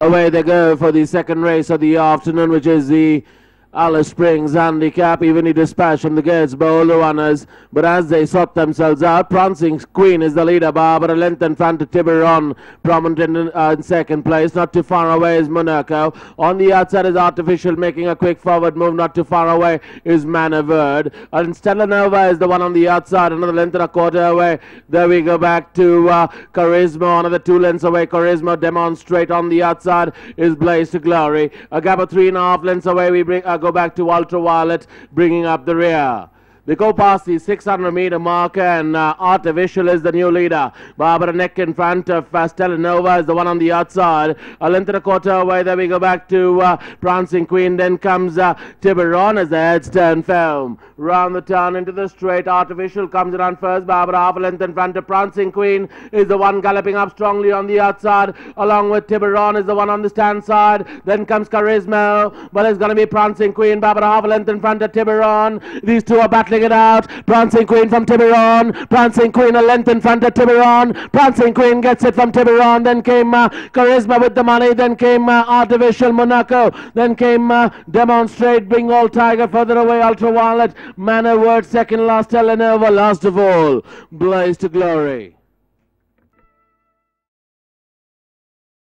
Away they go for the second race of the afternoon, which is the Alice Springs handicap. Evenly dispatched from the gates, by all the runners. But as they sort themselves out, Prancing Queen is the leader. Barbara front of Tiburon. Prominent in, uh, in second place. Not too far away is Monaco. On the outside is Artificial making a quick forward move. Not too far away is Manaverd. And Stella Nova is the one on the outside. Another length and a quarter away. There we go back to uh, Charisma. Another two lengths away. Charisma demonstrate on the outside is Blaze to Glory. A gap of three and a half lengths away. We bring. Uh, go back to Ultraviolet, bringing up the rear. They go past the 600 meter marker and uh, Artificial is the new leader. Barbara Neck in front of uh, Stellanova is the one on the outside. A length and a quarter away. There we go back to uh, Prancing Queen. Then comes uh, Tiburon as the heads turn film. Round the turn into the straight. Artificial comes around first. Barbara half a length in front of Prancing Queen is the one galloping up strongly on the outside. Along with Tiburon is the one on the stand side. Then comes Charisma. But it's going to be Prancing Queen. Barbara half a length in front of Tiburon. These two are battling it out. Prancing Queen from Tiburon. Prancing Queen a length in front of Tiburon. Prancing Queen gets it from Tiburon. Then came uh, Charisma with the money. Then came uh, Artificial Monaco. Then came uh, Demonstrate, Bengal Tiger further away. Ultraviolet. Manor Word second last. Telenova last of all. Blaze to glory.